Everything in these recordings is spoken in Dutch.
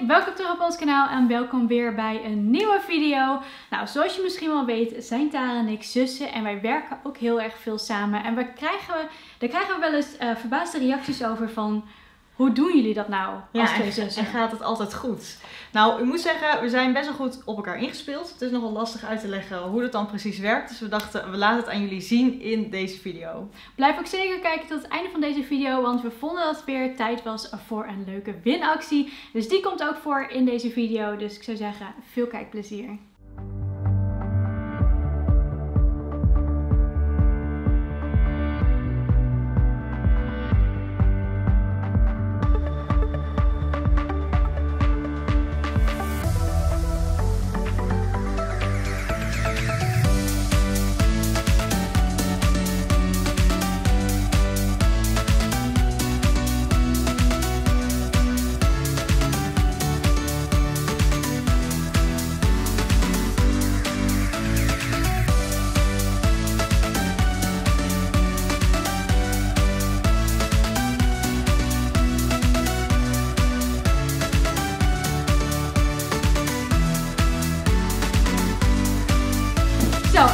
welkom terug op ons kanaal en welkom weer bij een nieuwe video. Nou, zoals je misschien wel weet zijn Tara en ik zussen en wij werken ook heel erg veel samen. En we krijgen, daar krijgen we wel eens uh, verbaasde reacties over van hoe doen jullie dat nou als twee zussen? En gaat het altijd goed? Nou, ik moet zeggen, we zijn best wel goed op elkaar ingespeeld. Het is nogal lastig uit te leggen hoe dat dan precies werkt. Dus we dachten, we laten het aan jullie zien in deze video. Blijf ook zeker kijken tot het einde van deze video, want we vonden dat het weer tijd was voor een leuke winactie. Dus die komt ook voor in deze video. Dus ik zou zeggen, veel kijkplezier.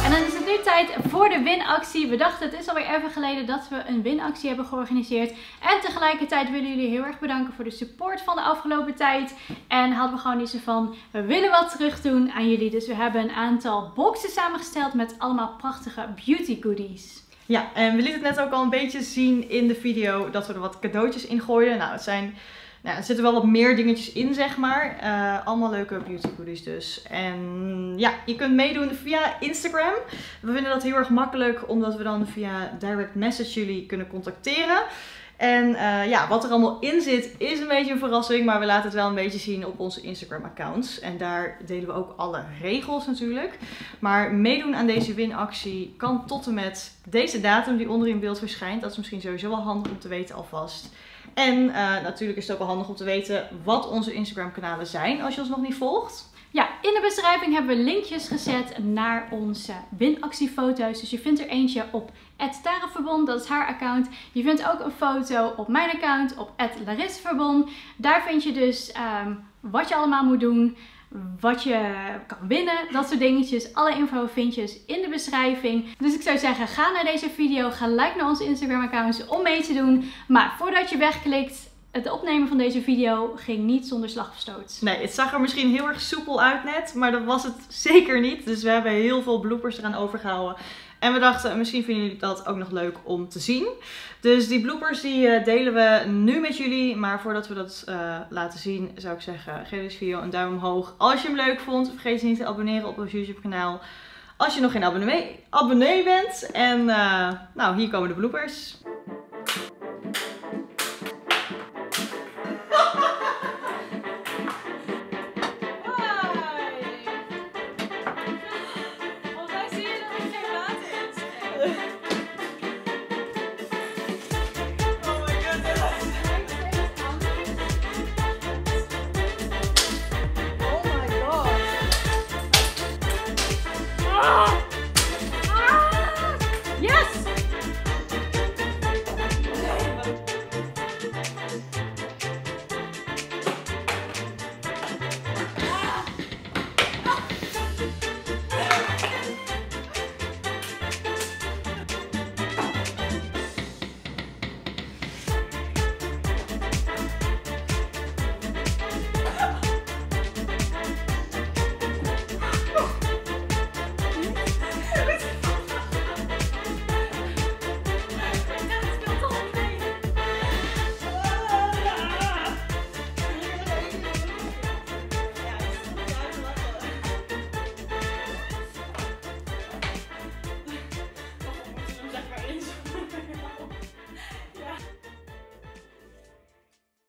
En dan is het nu tijd voor de winactie. We dachten het is alweer even geleden dat we een winactie hebben georganiseerd. En tegelijkertijd willen jullie heel erg bedanken voor de support van de afgelopen tijd. En hadden we gewoon iets van, we willen wat terug doen aan jullie. Dus we hebben een aantal boxen samengesteld met allemaal prachtige beauty goodies. Ja, en we lieten het net ook al een beetje zien in de video dat we er wat cadeautjes in gooien. Nou, het zijn... Nou, er zitten wel wat meer dingetjes in, zeg maar. Uh, allemaal leuke beauty goodies dus. En ja, je kunt meedoen via Instagram. We vinden dat heel erg makkelijk, omdat we dan via direct message jullie kunnen contacteren. En uh, ja, wat er allemaal in zit is een beetje een verrassing, maar we laten het wel een beetje zien op onze Instagram accounts. En daar delen we ook alle regels natuurlijk. Maar meedoen aan deze winactie kan tot en met deze datum die onder in beeld verschijnt. Dat is misschien sowieso wel handig om te weten alvast. En uh, natuurlijk is het ook wel handig om te weten wat onze Instagram kanalen zijn als je ons nog niet volgt. Ja, in de beschrijving hebben we linkjes gezet naar onze winactiefoto's. Dus je vindt er eentje op Tarenverbond, dat is haar account. Je vindt ook een foto op mijn account, op Larisseverbond. Daar vind je dus um, wat je allemaal moet doen, wat je kan winnen, dat soort dingetjes. Alle info vind je dus in de beschrijving. Dus ik zou zeggen, ga naar deze video, ga like naar onze Instagram accounts om mee te doen. Maar voordat je wegklikt, het opnemen van deze video ging niet zonder slag of stoot. Nee, het zag er misschien heel erg soepel uit net, maar dat was het zeker niet. Dus we hebben heel veel bloopers eraan overgehouden. En we dachten, misschien vinden jullie dat ook nog leuk om te zien. Dus die bloopers die uh, delen we nu met jullie. Maar voordat we dat uh, laten zien, zou ik zeggen, geef deze video een duim omhoog. Als je hem leuk vond, vergeet je niet te abonneren op ons YouTube kanaal. Als je nog geen abonnee, abonnee bent. En uh, nou, hier komen de bloopers. Yes!